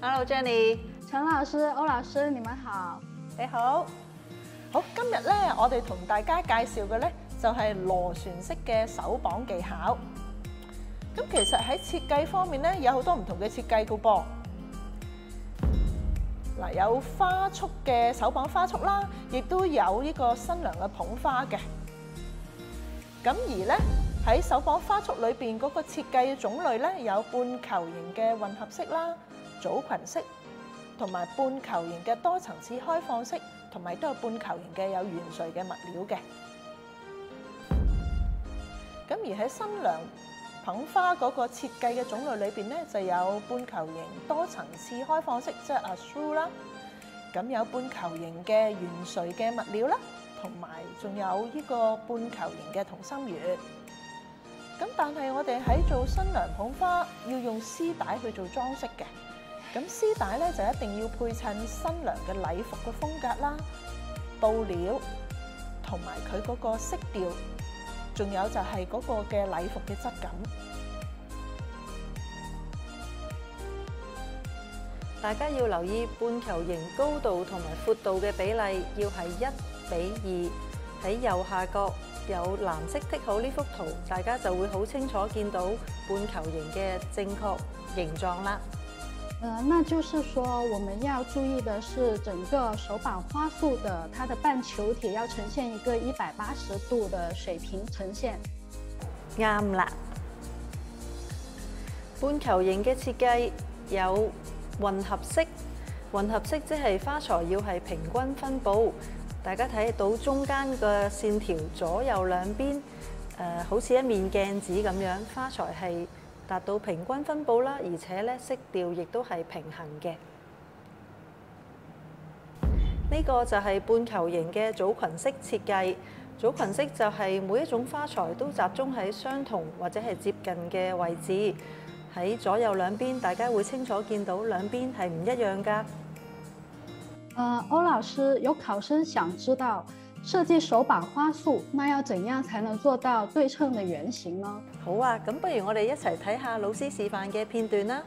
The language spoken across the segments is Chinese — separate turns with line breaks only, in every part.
Jenny，Hello Jenny，
陈老师、欧老師，你們好，
你好。好，今日咧，我哋同大家介紹嘅咧，就係螺旋式嘅手綁技巧。咁其實喺設計方面咧，有好多唔同嘅設計噶噃。嗱，有花束嘅手綁花束啦，亦都有呢個新娘嘅捧花嘅。咁而咧喺手綁花束裏邊嗰個設計嘅種類咧，有半球形嘅混合式啦、組群式，同埋半球形嘅多層次開放式，同埋都有半球形嘅有圓錘嘅物料嘅。咁而喺新娘捧花嗰個設計嘅種類裏邊咧，就有半球形多層次開放式，即係 a through 啦。咁有半球形嘅圓錘嘅物料啦，同埋仲有呢個半球形嘅同心圓。咁但係我哋喺做新娘捧花要用絲帶去做裝飾嘅。咁絲帶咧就一定要配襯新娘嘅禮服嘅風格啦、布料同埋佢嗰個色調。仲有就係嗰個嘅禮服嘅質感。
大家要留意半球形高度同埋闊度嘅比例要係一比二。喺右下角有藍色剔好呢幅圖，大家就會好清楚見到半球形嘅正確形狀啦。
呃，那就是說，我們要注意的是，整個手綁花束的它的半球體要呈現一個一百八十度的水平呈現。
啱啦，半球形嘅設計有混合式，混合式即係花材要係平均分布。大家睇到中間嘅線條左右兩邊，誒、呃，好似一面鏡子咁樣，花材係達到平均分佈啦，而且咧色調亦都係平衡嘅。呢個就係半球形嘅組群式設計。組群式就係每一種花材都集中喺相同或者係接近嘅位置，喺左右兩邊，大家會清楚見到兩邊係唔一樣㗎。
呃，歐老師，有考生想知道设计手把花束，那要怎样才能做到对称的圆形呢？
好啊，咁不如我哋一齊睇下老师示范嘅片段啦。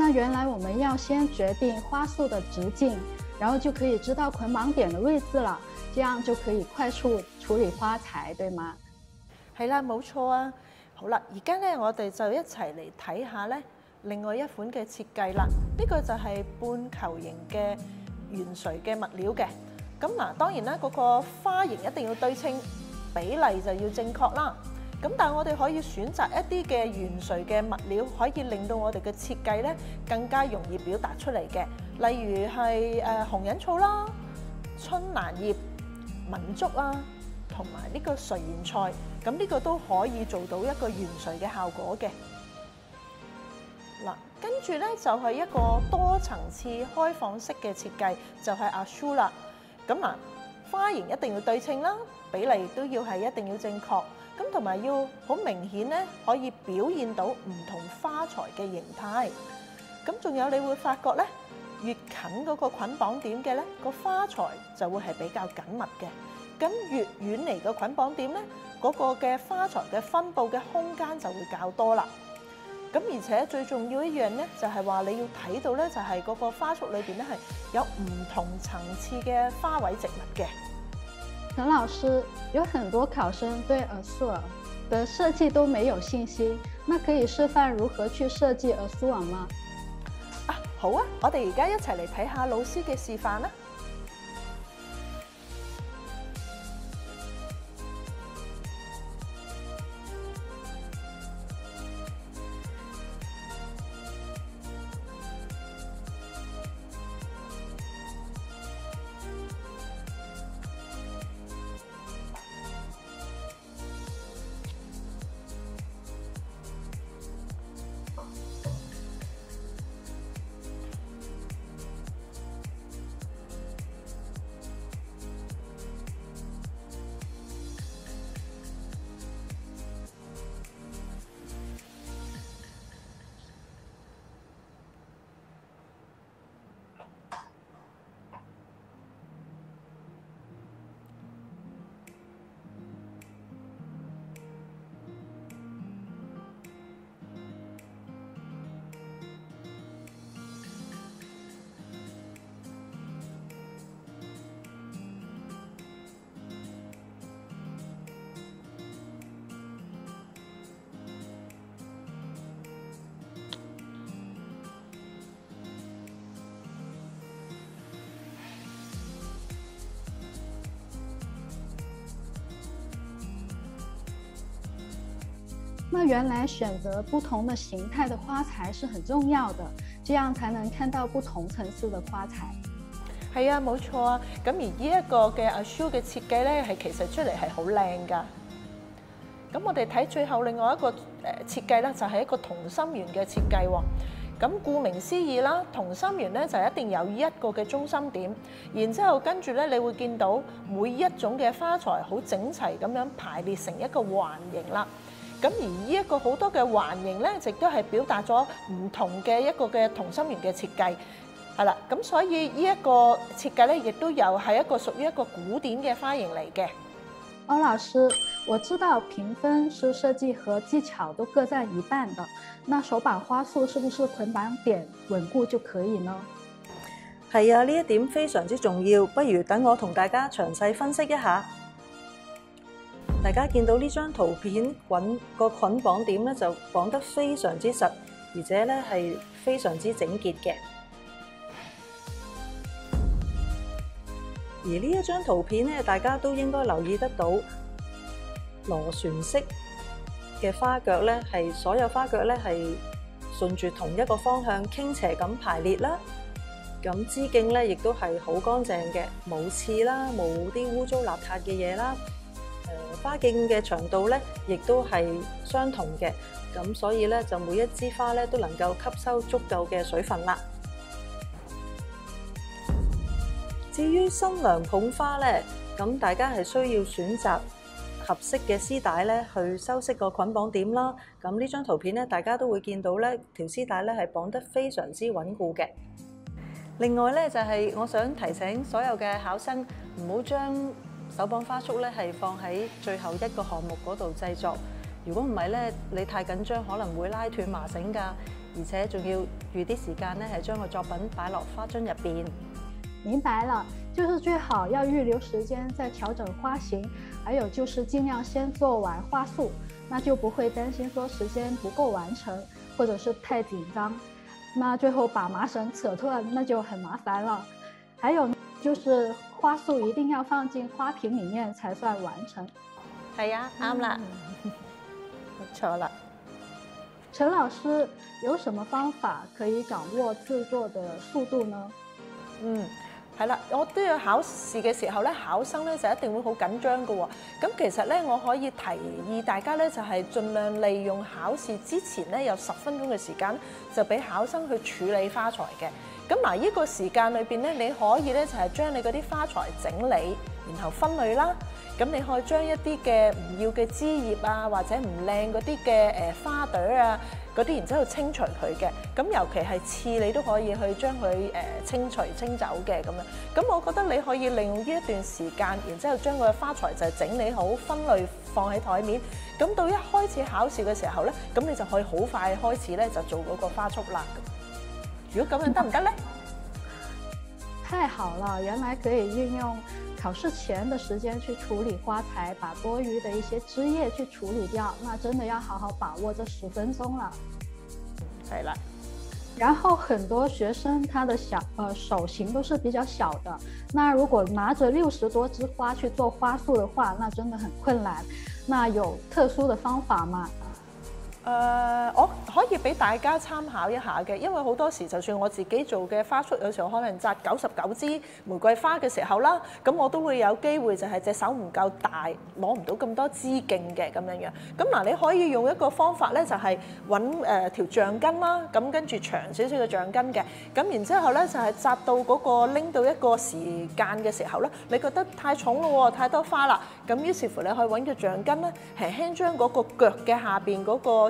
那原來我們要先決定花束的直径，然後就可以知道捆綁點的位置了，這樣就可以快速處理花材，對嗎？
係啦，冇錯啊。好啦，而家咧我哋就一齊嚟睇下咧另外一款嘅設計啦。呢個就係半球形嘅圆垂嘅物料嘅。咁嗱，當然啦，嗰個花型一定要對稱，比例就要正確啦。咁但係我哋可以選擇一啲嘅圓垂嘅物料，可以令到我哋嘅設計咧更加容易表達出嚟嘅。例如係誒紅忍草啦、春蘭葉、文竹啊，同埋呢個垂涎菜，咁呢個都可以做到一個圓垂嘅效果嘅。嗱，跟住咧就係一個多層次開放式嘅設計，就係阿 s 啦。咁嗱，花型一定要對稱啦，比例都要係一定要正確，咁同埋要好明顯咧，可以表現到唔同花材嘅形態。咁仲有你會發覺咧，越近嗰個捆綁點嘅咧，個花材就會係比較緊密嘅。咁越遠離個捆綁點咧，嗰個嘅花材嘅分布嘅空間就會較多啦。咁而且最重要一樣咧，就係話你要睇到咧，就係嗰個花束裏邊咧係有唔同層次嘅花卉植物嘅。
陈老师，有很多考生对 Azure 的设计都没有信心，那可以示范如何去设计 Azure 吗？
啊，好啊，我哋而家一齐嚟睇下老师嘅示范啦。
那原來選擇不同的形態的花材是很重要的，這樣才能看到不同層次的花材。
係啊，冇錯啊。咁而呢一個嘅阿 Shu 嘅設計咧，係其實出嚟係好靚噶。咁我哋睇最後另外一個誒設計咧，就係一個同心圓嘅設計喎。咁顧名思義啦，同心圓咧就一定有一個嘅中心點，然之後跟住咧，你會見到每一種嘅花材好整齊咁樣排列成一個環形啦。咁而呢一個好多嘅環形咧，亦都係表達咗唔同嘅一個嘅同心圓嘅設計，係啦。咁所以呢一個設計咧，亦都有係一個屬於一個古典嘅花型嚟嘅。
歐老師，我知道評分是設計和技巧都各占一半的，那手把花束是不是捆綁點穩固就可以呢？
係啊，呢一點非常之重要，不如等我同大家詳細分析一下。大家見到呢張圖片捆個捆綁點咧，就綁得非常之實，而且咧係非常之整潔嘅。而呢一張圖片咧，大家都應該留意得到螺旋式嘅花腳咧，係所有花腳咧係順住同一個方向傾斜咁排列啦。咁枝徑咧亦都係好乾淨嘅，冇刺啦，冇啲污糟邋遢嘅嘢啦。花徑嘅長度咧，亦都係相同嘅，咁所以咧就每一枝花咧都能夠吸收足夠嘅水分啦。至於新娘捧花咧，咁大家係需要選擇合適嘅絲帶咧去修飾個捆綁點啦。咁呢張圖片咧，大家都會見到咧條絲帶咧係綁得非常之穩固嘅。另外咧就係我想提醒所有嘅考生唔好將手綁花束咧係放喺最後一個項目嗰度製作，如果唔係咧，你太緊張可能會拉斷麻繩㗎，而且仲要預啲時間咧係將個作品擺落花樽入邊。
明白了，就是最好要預留時間再調整花型，還有就是盡量先做完花束，那就不會擔心說時間不夠完成，或者是太緊張，那最後把麻繩扯斷，那就很麻煩了。還有就是。花束一定要放进花瓶里面才算完成。
係啊，啱啦，冇錯啦。
陳老師有什麼方法可以掌握製作的速度呢？
嗯，係啦，我都要考試嘅時候咧，考生咧就一定會好緊張嘅喎。咁其實咧，我可以提議大家咧，就係盡量利用考試之前咧有十分鐘嘅時間，就俾考生去處理花材嘅。咁嗱，呢個時間裏邊咧，你可以咧就係將你嗰啲花材整理，然後分類啦。咁你可以將一啲嘅唔要嘅枝葉啊，或者唔靚嗰啲嘅誒花朵啊，嗰啲然之後清除佢嘅。咁尤其係刺，你都可以去將佢誒清除清走嘅咁樣。咁我覺得你可以利用呢一段時間，然之後將個花材就係整理好、分類放喺台面。咁到一開始考試嘅時候咧，咁你就可以好快開始咧就做嗰個花束啦。如果咁樣得唔得咧？
太好了，原来可以运用考试前的时间去处理花材，把多余的一些枝叶去处理掉，那真的要好好把握这十分钟了。
對了，
然后很多学生他的小呃手型都是比较小的，那如果拿着六十多枝花去做花束的话，那真的很困难。那有特殊的方法嗎？
誒、我可以俾大家參考一下嘅，因為好多時就算我自己做嘅花束，有時候可能紮九十九支玫瑰花嘅時候啦，咁我都會有機會就係隻手唔夠大，攞唔到咁多枝徑嘅咁樣樣。咁嗱，你可以用一個方法咧，就係揾誒條橡筋啦，咁跟住長少少嘅橡筋嘅，咁然之後咧就係扎到嗰個拎到一個時間嘅時候咧，你覺得太重咯喎，太多花啦，咁於是乎你可以揾個橡筋咧，輕輕將嗰個腳嘅下邊嗰個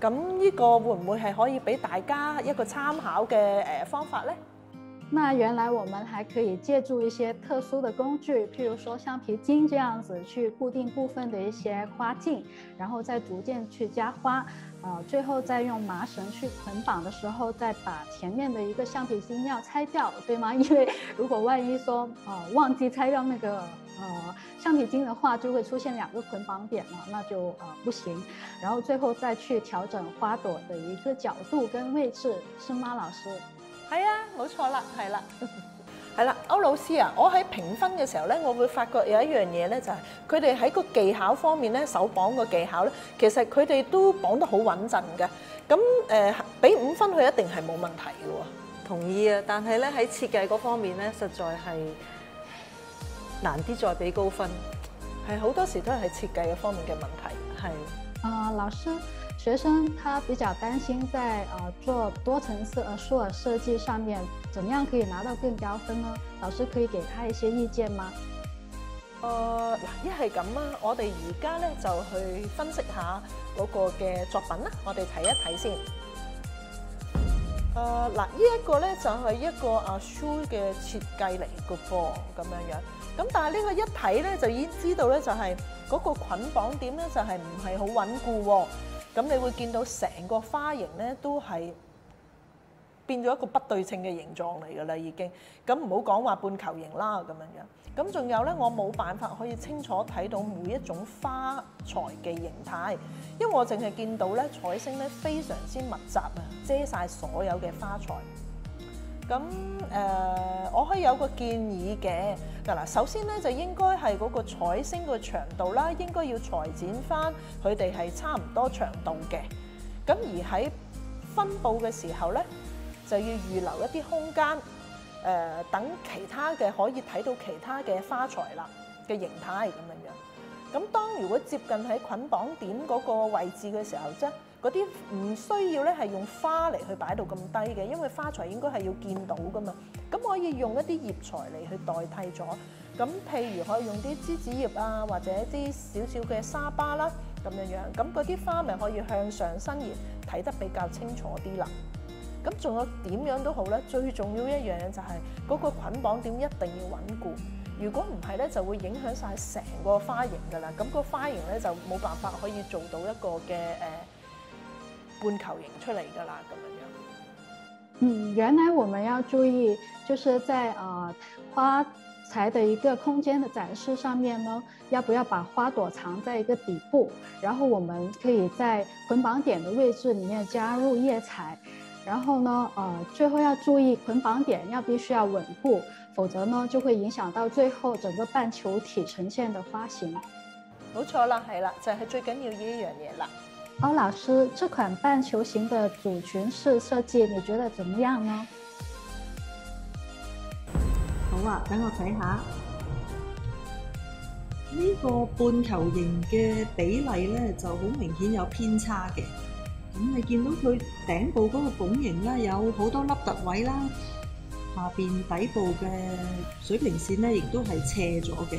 咁呢個會唔會係可以俾大家一個參考嘅誒方法咧？
那原來我們還可以借助一些特殊的工具，譬如說橡皮筋這樣子去固定部分的一些花徑，然後再逐漸去加花，呃，最後再用麻繩去捆綁的時候，再把前面的一個橡皮筋要拆掉，對嗎？因為如果萬一說，呃，忘記拆掉那個，呃，橡皮筋的话，就会出现两个捆绑点了，那就，呃，不行。然后最后再去调整花朵的一个角度跟位置，是嗎，老師？
係啊，冇錯啦，係 啦，係啦，歐老師啊，我喺評分嘅時候咧，我會發覺有一樣嘢咧，就係佢哋喺個技巧方面咧，手綁個技巧咧，其實佢哋都綁得好穩陣嘅。咁誒，俾、呃、五分佢一定係冇問題嘅喎。
同意啊，但係咧喺設計嗰方面咧，實在係難啲再俾高分，
係好多時都係喺設計嘅方面嘅問題。
係
啊、呃，老師。學生他比較擔心在呃做多層次呃束耳設計上面，怎樣可以拿到更高分呢？老師可以給他一些意見嗎？
誒嗱，一係咁啊，我哋而家咧就去分析下嗰個嘅作品啦，我哋睇一睇先。誒、呃、嗱，呢一個咧就係一個阿 shoe 嘅設計嚟個噃，咁樣樣。咁但係呢個一睇咧就已經知道咧就係嗰個捆綁點咧就係唔係好穩固喎。咁你會見到成個花型咧都係變咗一個不對稱嘅形狀嚟㗎啦，已經。咁唔好講話半球形啦，咁樣樣。咁仲有咧，我冇辦法可以清楚睇到每一種花材嘅形態，因為我淨係見到咧彩星咧非常之密集啊，遮晒所有嘅花材。咁誒、我可以有個建議嘅嗱嗱，首先咧就應該係嗰個彩星個長度啦，應該要裁剪翻佢哋係差唔多長度嘅。咁而喺分佈嘅時候咧，就要預留一啲空間，誒、等其他嘅可以睇到其他嘅花材啦嘅形態咁樣樣。咁當如果接近喺捆綁點嗰個位置嘅時候啫。嗰啲唔需要咧，係用花嚟去擺到咁低嘅，因為花材應該係要見到噶嘛。咁可以用一啲葉材嚟去代替咗。咁譬如可以用啲梔子葉啊，或者啲少少嘅沙巴啦，咁樣樣。咁嗰啲花咪可以向上伸延，睇得比較清楚啲啦。咁仲有點樣都好咧，最重要一樣就係嗰個捆綁點一定要穩固。如果唔係咧，就會影響晒成個花型噶啦。咁個花型咧就冇辦法可以做到一個嘅誒。半球形出嚟噶啦，咁樣樣。
嗯，原來我們要注意，就是在呃花材的一个空间的展示上面呢，要不要把花朵藏在一个底部？然后我们可以在捆绑点的位置里面加入叶材。然后呢，呃，最后要注意捆绑點要必須要穩固，否則呢就會影響到最後整個半球體呈現的花型。
冇錯啦，係啦，就係最緊要呢一樣嘢啦。
歐老師，這款半球形的組裙式設計，你覺得怎麼樣呢？
好啊，等我睇下呢個半球形嘅比例咧，就好明顯有偏差嘅。咁你見到佢頂部嗰個拱形啦，有好多凹凸位啦，下边底部嘅水平線咧，亦都係斜咗嘅。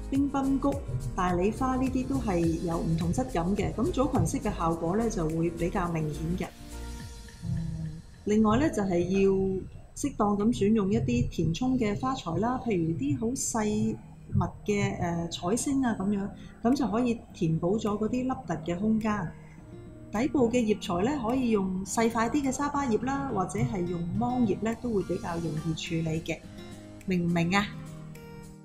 冰賓菊、大理花呢啲都係有唔同質感嘅，咁組群式嘅效果咧就會比較明顯嘅。另外咧就係要適當咁選用一啲填充嘅花材啦，譬如啲好細密嘅誒彩星啊咁樣，咁就可以填補咗嗰啲凹凸嘅空間。底部嘅葉材咧，可以用細塊啲嘅沙巴葉啦，或者係用芒葉咧，都會比較容易處理嘅。明唔明啊？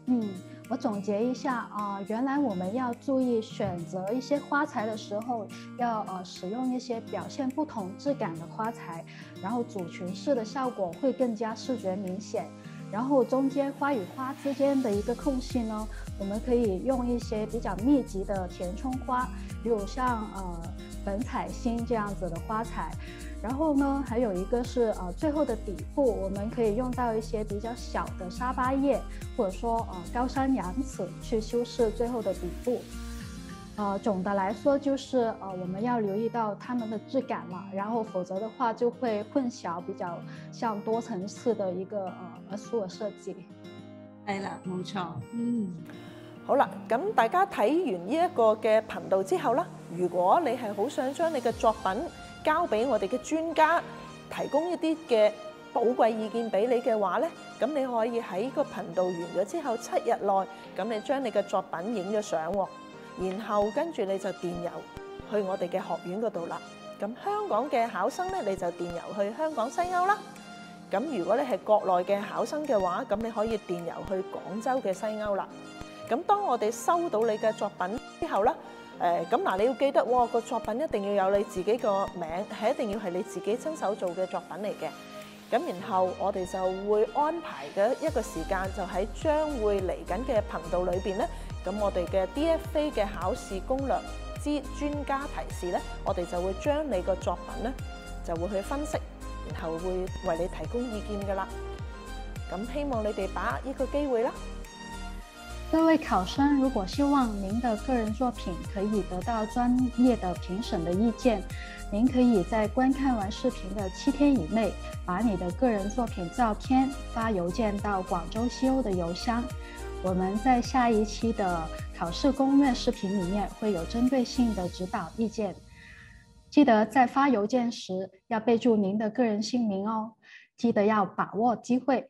嗯，我总结一下啊、原来我们要注意选择一些花材的时候，要呃使用一些表现不同质感的花材，然後組裙式的效果会更加视觉明显。然后中间花与花之间的一个空隙呢，我们可以用一些比较密集的填充花，比如像呃。粉彩星这样子的花材，然后呢，还有一个是呃最后的底部，我们可以用到一些比较小的沙巴叶，或者说呃高山羊齿去修饰最后的底部。呃，总的来说就是呃我们要留意到它们的质感嘛，然后否则的话就会混淆，比较像多层次的一个呃梳嘅設計。
係啦，冇錯，嗯。
好啦，咁大家睇完呢一個嘅頻道之後啦，如果你係好想將你嘅作品交俾我哋嘅專家，提供一啲嘅寶貴意見俾你嘅話咧，咁你可以喺個頻道完咗之後七日內，咁你將你嘅作品影咗相喎，然後跟住你就電郵去我哋嘅學院嗰度啦。咁香港嘅考生咧，你就電郵去香港西歐啦。咁如果你係國內嘅考生嘅話，咁你可以電郵去廣州嘅西歐啦。咁當我哋收到你嘅作品之後咧，誒咁嗱，你要記得喎，個作品一定要有你自己個名，係一定要係你自己親手做嘅作品嚟嘅。咁然後我哋就會安排嘅一個時間，就喺將會嚟緊嘅頻道裏邊咧。咁我哋嘅 DFA 嘅考試攻略之專家提示咧，我哋就會將你個作品咧就會去分析，然後會為你提供意見㗎喇。咁希望你哋把握呢個機會啦。
各位考生，如果希望您的个人作品可以得到专业的评审的意见，您可以在观看完视频的七天以内，把你的个人作品照片发邮件到广州西欧的邮箱。我们在下一期的考试攻略视频里面会有针对性的指导意见。记得在发邮件时要备注您的个人姓名哦，记得要把握机会。